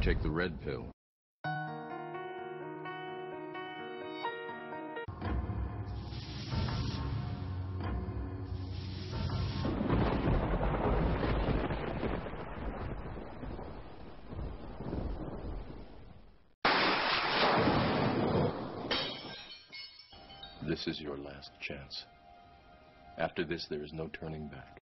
take the red pill. This is your last chance. After this, there is no turning back.